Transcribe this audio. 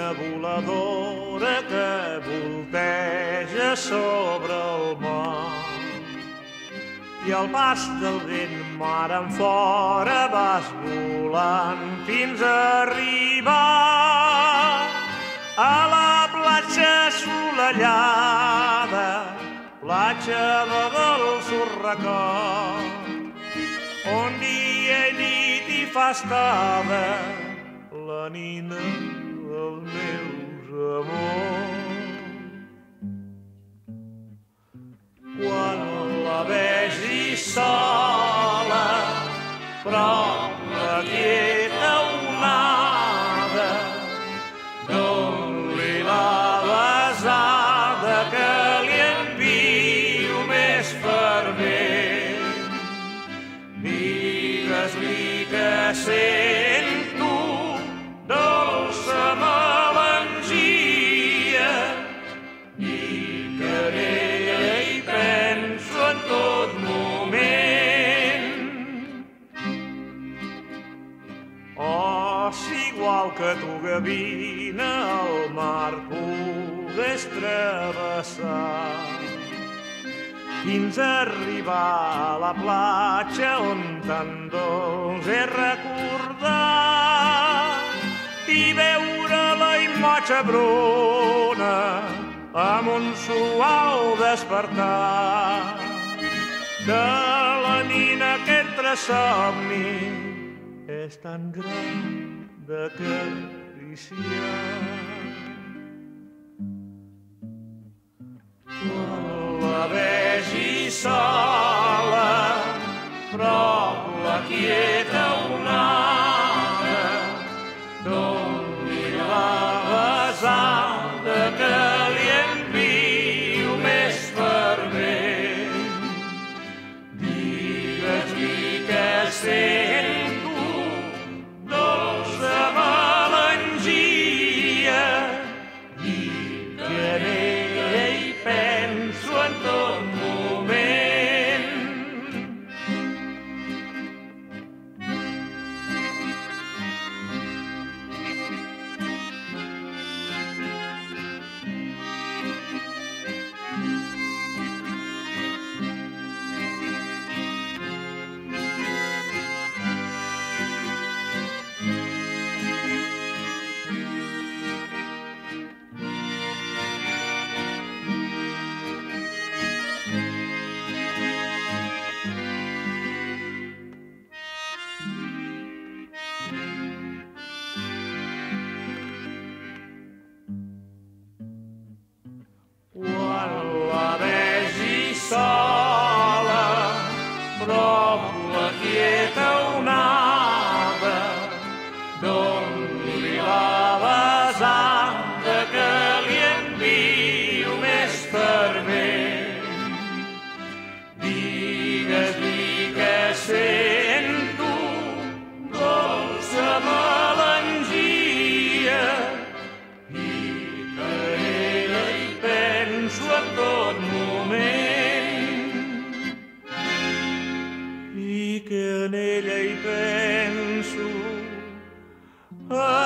nina voladora que volteja sobre el mar. I al pas del vent mar en fora vas volant fins a arribar a la platja assolellada, platja de del Sorracot, on dia i nit hi fa estada la nina sento dolça melangia i que en ella hi penso en tot moment. Oh, si igual que tu, gavina, el mar pogués travessar fins a arribar a la platja on tan dolç he recordat i veure la imatge bruna amb un suau despertar de la nina que entre somni és tan gran d'acariciar. La Ah.